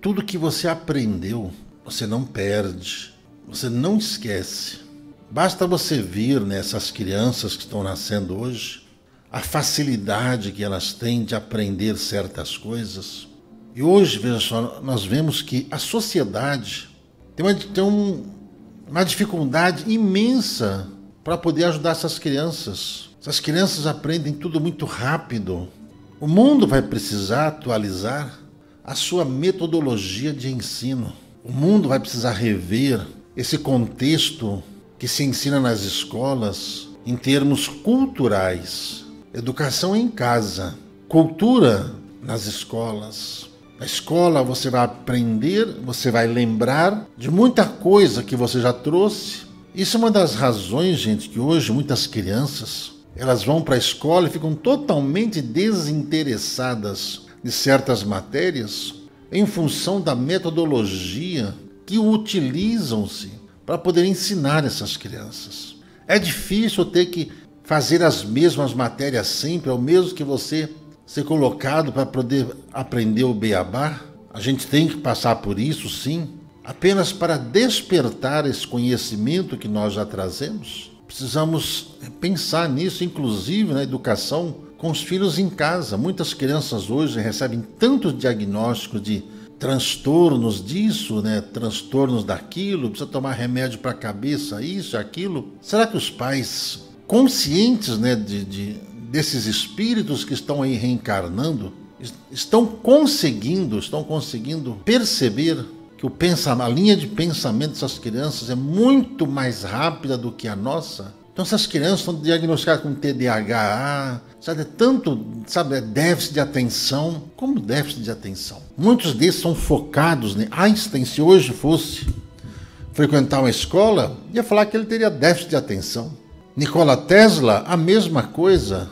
Tudo que você aprendeu, você não perde, você não esquece. Basta você ver nessas crianças que estão nascendo hoje a facilidade que elas têm de aprender certas coisas. E hoje, veja só, nós vemos que a sociedade tem uma, tem um, uma dificuldade imensa para poder ajudar essas crianças. Essas crianças aprendem tudo muito rápido. O mundo vai precisar atualizar a sua metodologia de ensino. O mundo vai precisar rever esse contexto que se ensina nas escolas em termos culturais. Educação em casa, cultura nas escolas. Na escola você vai aprender, você vai lembrar de muita coisa que você já trouxe. Isso é uma das razões, gente, que hoje muitas crianças elas vão para a escola e ficam totalmente desinteressadas de certas matérias em função da metodologia que utilizam-se para poder ensinar essas crianças. É difícil ter que fazer as mesmas matérias sempre, ao mesmo que você ser colocado para poder aprender o beabá. A gente tem que passar por isso, sim, apenas para despertar esse conhecimento que nós já trazemos. Precisamos pensar nisso, inclusive na educação com os filhos em casa. Muitas crianças hoje recebem tantos diagnósticos de transtornos disso, né? Transtornos daquilo, precisa tomar remédio para a cabeça, isso, aquilo. Será que os pais, conscientes, né, de, de, desses espíritos que estão aí reencarnando, estão conseguindo, estão conseguindo perceber que o pensamento, a linha de pensamento dessas crianças é muito mais rápida do que a nossa? Então essas crianças estão diagnosticadas com TDAH, sabe, é tanto, sabe, é déficit de atenção, como déficit de atenção. Muitos desses são focados, né? Einstein, se hoje fosse frequentar uma escola, ia falar que ele teria déficit de atenção. Nikola Tesla, a mesma coisa.